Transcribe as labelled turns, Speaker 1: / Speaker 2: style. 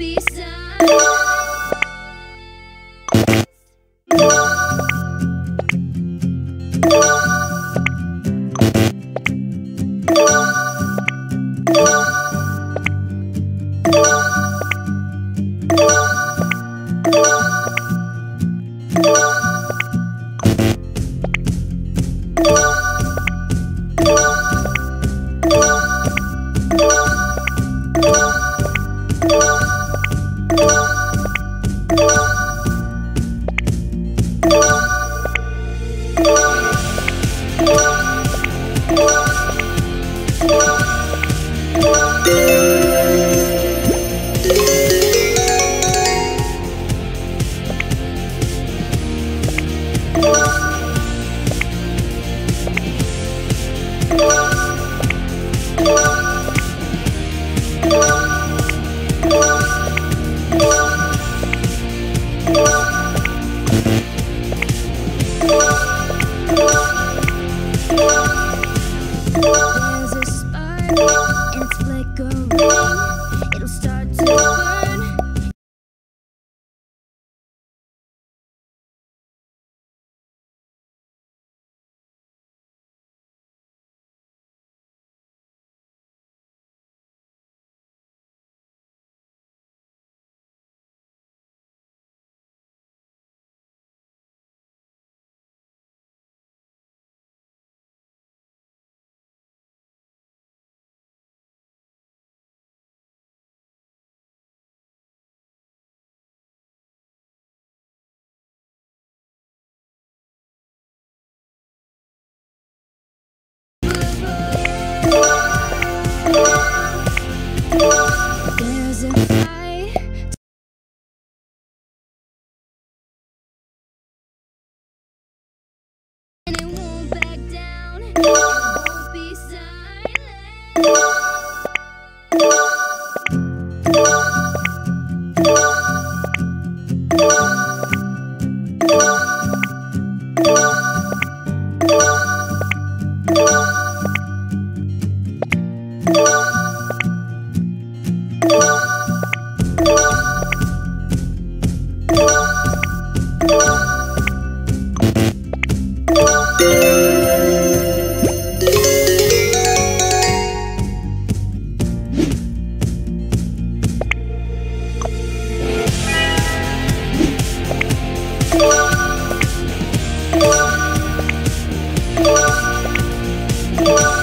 Speaker 1: be silent. Back down. Thank you.